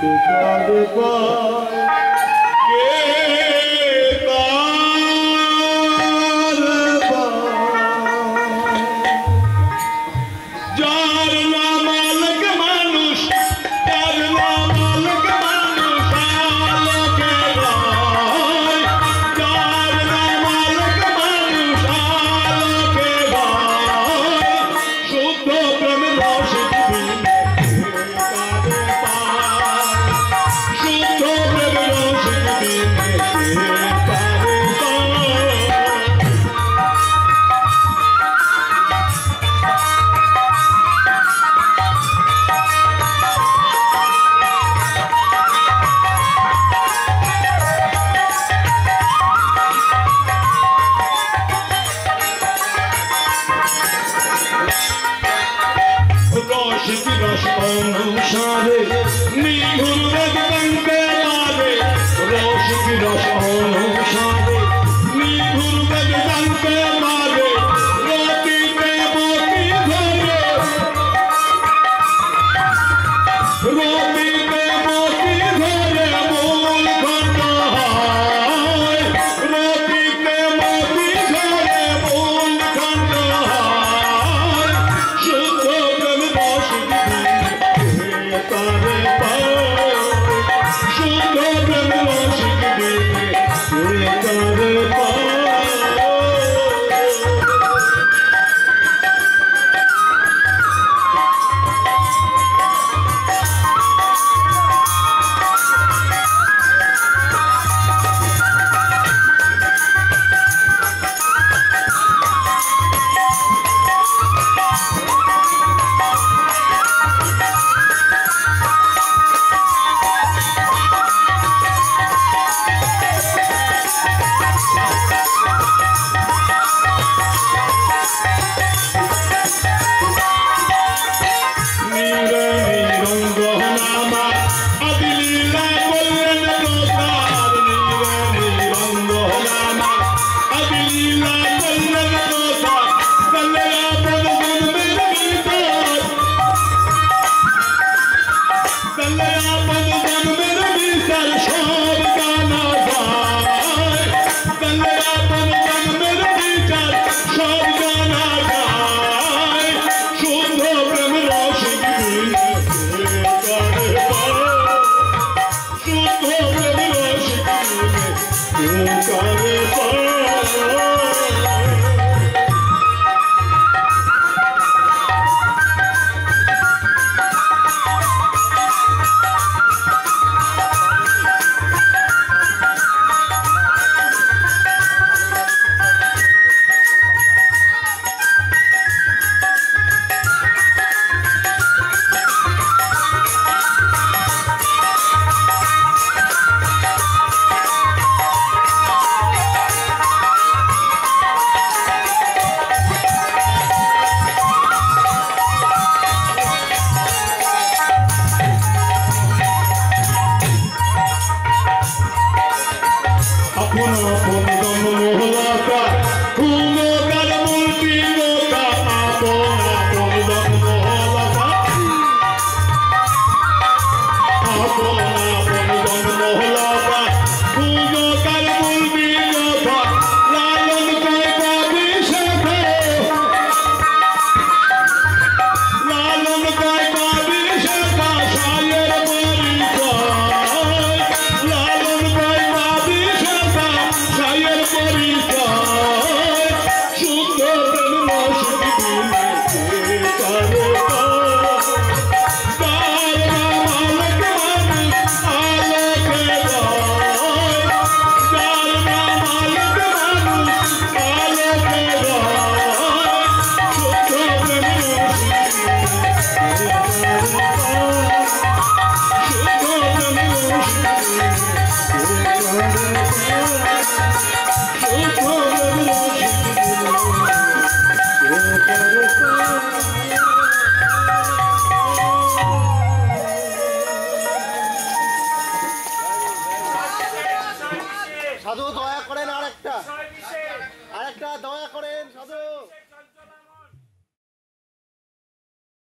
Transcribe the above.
to God. नींद Nunca সাধু দয়া করেন আরেকটা। আরেকটা দয়া করেন সাধু।